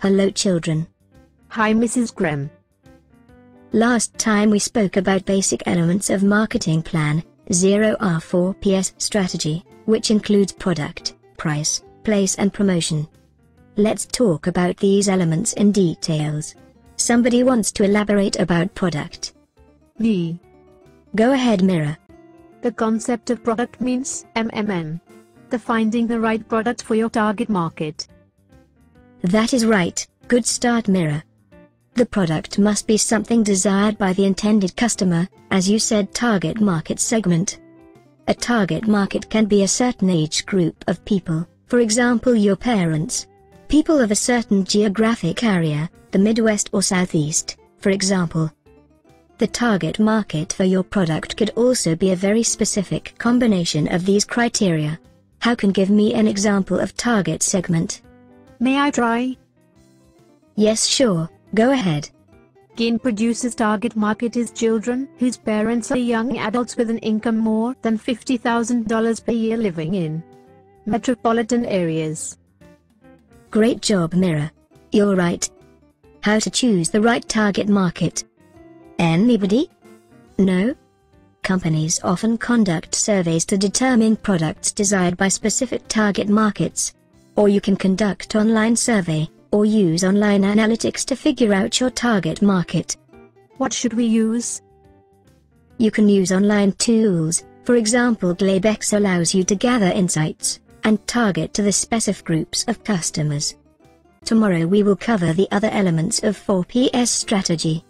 Hello children. Hi Mrs. Grimm. Last time we spoke about basic elements of marketing plan, 0R4PS strategy, which includes product, price, place and promotion. Let's talk about these elements in details. Somebody wants to elaborate about product. Me. Go ahead Mira. The concept of product means MMM. The finding the right product for your target market. That is right, good start Mira. The product must be something desired by the intended customer, as you said target market segment. A target market can be a certain age group of people, for example your parents. People of a certain geographic area, the Midwest or Southeast, for example. The target market for your product could also be a very specific combination of these criteria. How can give me an example of target segment? May I try? Yes sure, go ahead. Gain Producer's target market is children whose parents are young adults with an income more than $50,000 per year living in metropolitan areas. Great job Mira. You're right. How to choose the right target market? Anybody? No? Companies often conduct surveys to determine products desired by specific target markets. Or you can conduct online survey, or use online analytics to figure out your target market. What should we use? You can use online tools, for example Glabex allows you to gather insights, and target to the specific groups of customers. Tomorrow we will cover the other elements of 4PS strategy.